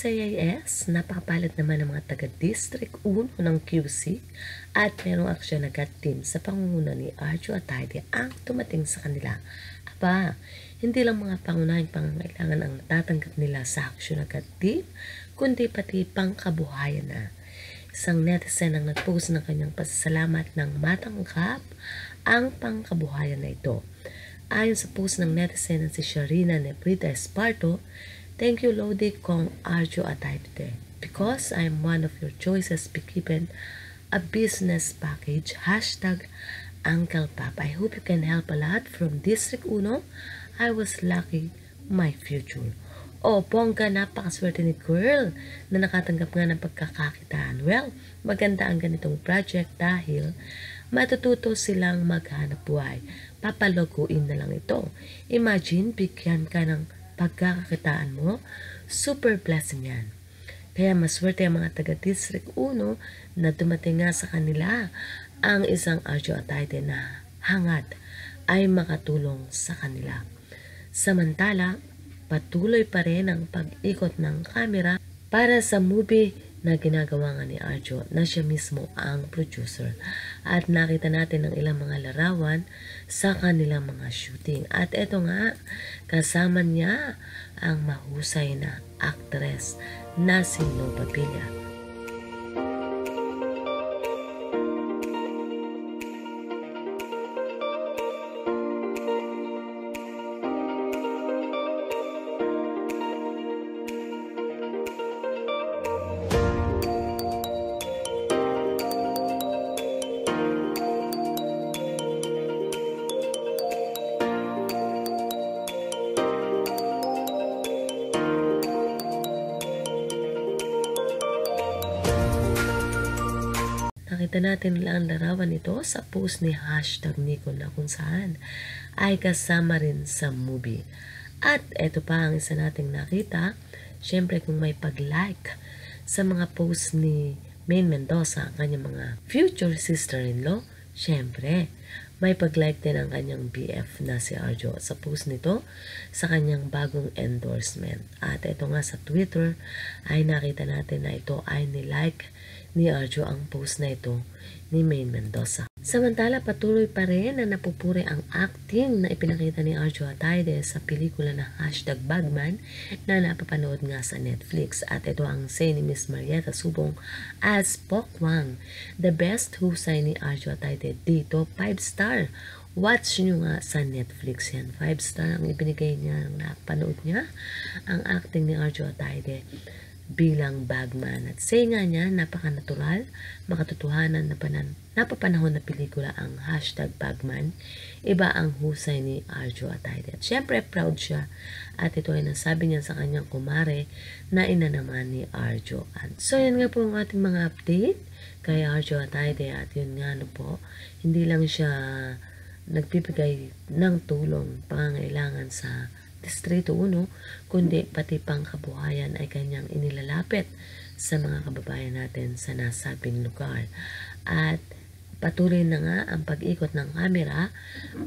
Yes, napakapalat naman ng mga taga-District 1 ng QC at merong aksyon agad team sa pangunguna ni Arjo Atayde ang tumating sa kanila. Aba, hindi lang mga pangunahing pangangailangan ang natatanggap nila sa aksyon agad team, kundi pati pangkabuhayan na. Isang netizen ang nag-post ng kanyang pasasalamat ng matanggap ang pangkabuhayan na ito. Ayon sa post ng netizen na si Sharina Nebrita Esparto, Thank you, Lodi Kong Arjo Atayde. Because I am one of your choices, be given a business package. Hashtag Uncle Pap. I hope you can help a lot from District Uno. I was lucky my future. Oh, bongga, napakaswerte ni girl na nakatanggap nga ng pagkakakitaan. Well, maganda ang ganitong project dahil matututo silang maghanap buhay. Papaloguin na lang ito. Imagine, bigyan ka ng pagkakakitaan mo, super blessing yan. Kaya maswerte ang mga taga-District 1 na dumating nga sa kanila ang isang audio atayde na hangad ay makatulong sa kanila. Samantala, patuloy pa rin ang pag-ikot ng kamera para sa movie na ginagawa nga ni Arjo na siya mismo ang producer. At nakita natin ang ilang mga larawan sa kanilang mga shooting. At eto nga, kasama niya ang mahusay na actress na si Nova Villa. Nakita natin lang ang larawan nito sa post ni hashtag Nico na kung saan ay kasama rin sa movie. At eto pa ang isa nating nakita, syempre kung may pag-like sa mga post ni Maine Mendoza, ang kanyang mga future sister-in-law, syempre, may pag-like din ang kanyang BF na si Arjo sa post nito sa kanyang bagong endorsement. At ito nga sa Twitter ay nakita natin na ito ay ni-like ni Arjo ang post na ito ni Maine Mendoza. Samantala, patuloy pa rin na napupuri ang acting na ipinakita ni Arjo Atayde sa pelikula na hashtag Bagman na napapanood nga sa Netflix. At ito ang say ni Miss Marietta Subong as Pokwang. The best husay ni Arjo Atayde dito, 5 star. Watch nyo nga sa Netflix yan. 5 star ang ibinigay niya, ang napanood niya. Ang acting ni Arjo Atayde bilang bagman. At say nga niya, napaka-natural, makatotohanan na panan, napapanahon na pelikula ang hashtag bagman. Iba ang husay ni Arjo Atayde. At syempre, proud siya. At ito ay nasabi niya sa kanyang kumare na ina naman ni Arjo. At so, yan nga po ang ating mga update kay Arjo Atayde. At yun nga, ano po, hindi lang siya nagbibigay ng tulong, pangangailangan sa Distrito 1, kundi pati pang kabuhayan ay kanyang inilalapit sa mga kababayan natin sa nasabing lugar. At patuloy na nga ang pag-ikot ng kamera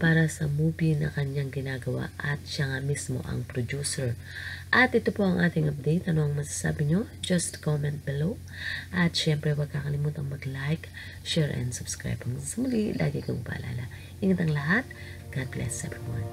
para sa movie na kanyang ginagawa at siya nga mismo ang producer. At ito po ang ating update. Ano ang masasabi nyo? Just comment below. At syempre huwag kakalimutan mag-like, share, and subscribe. Hanggang sa muli, lagi kong paalala. Ingat ang lahat. God bless everyone.